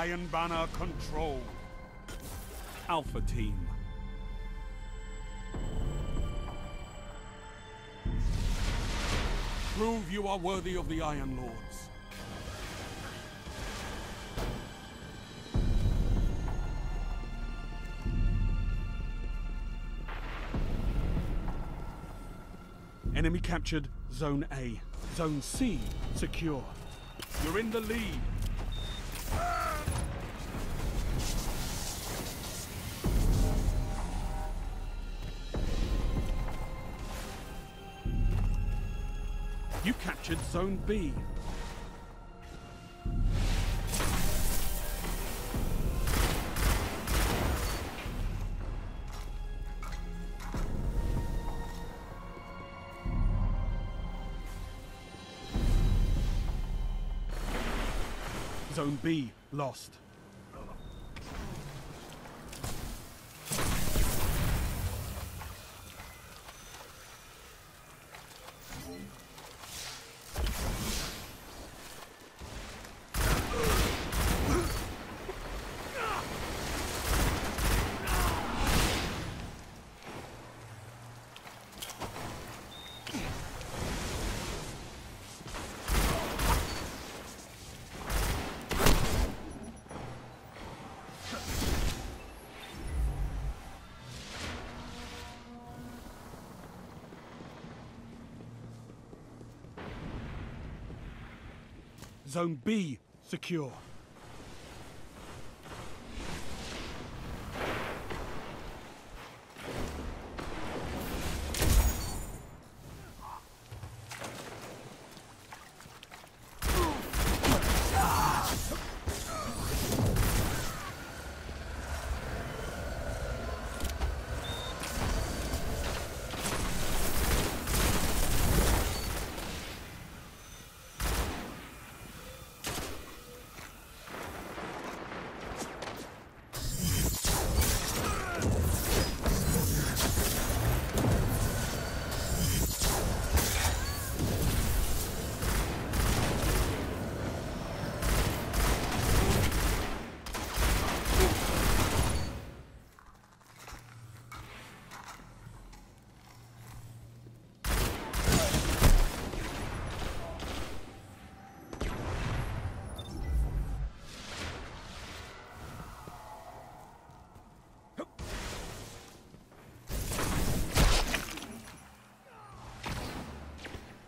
Iron Banner control. Alpha Team. Prove you are worthy of the Iron Lords. Enemy captured Zone A. Zone C secure. You're in the lead. You captured Zone B. Zone B lost. Zone B secure.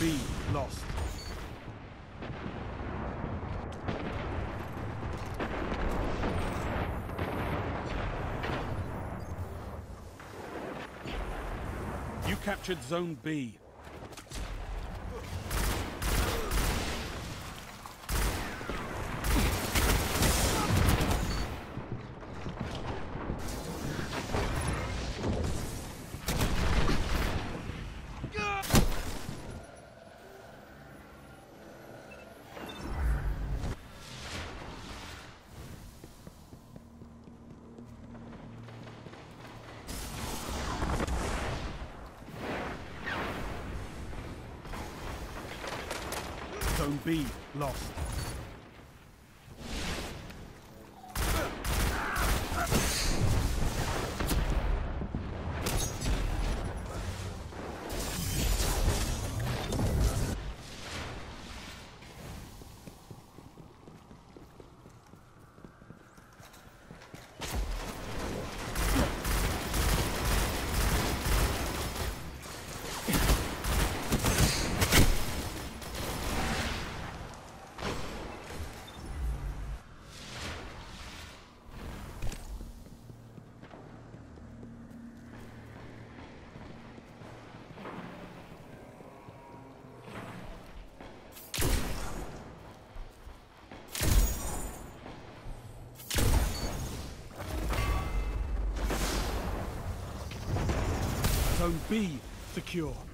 B lost. You captured Zone B. Zone B lost. Zone B secure.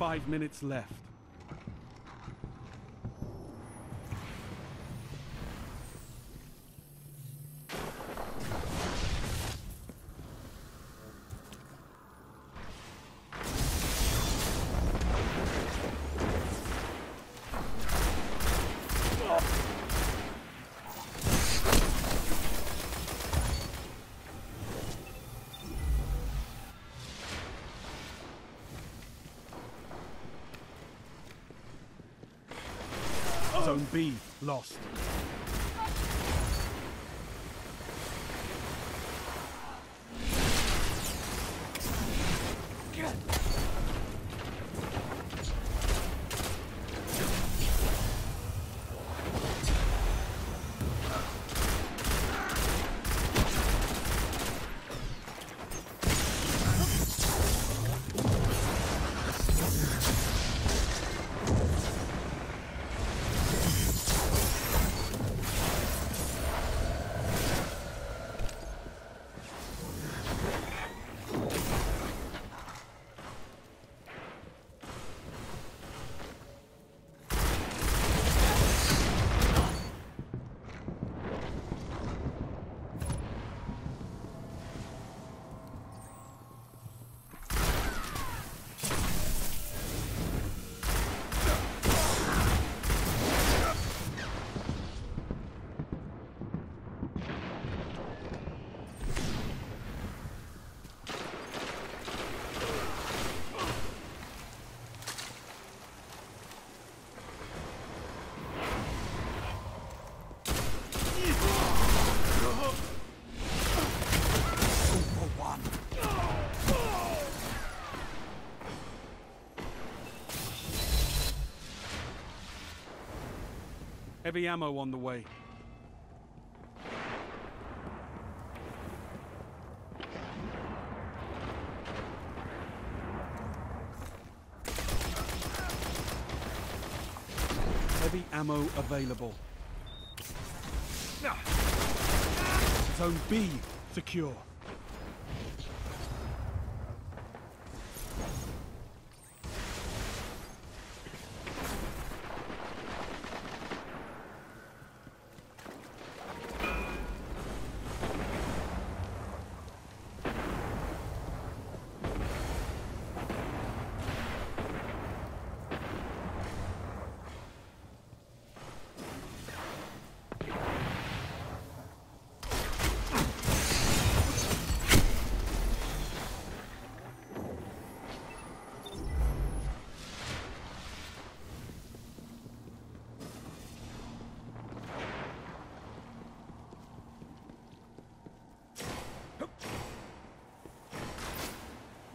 Five minutes left. Zone B lost. Heavy ammo on the way. Heavy ammo available. Zone B secure.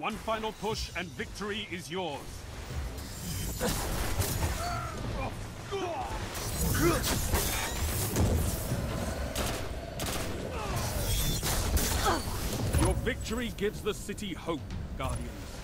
One final push and victory is yours. Your victory gives the city hope, Guardians.